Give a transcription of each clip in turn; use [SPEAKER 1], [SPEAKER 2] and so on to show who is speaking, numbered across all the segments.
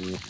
[SPEAKER 1] you.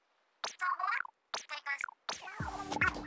[SPEAKER 1] Ow!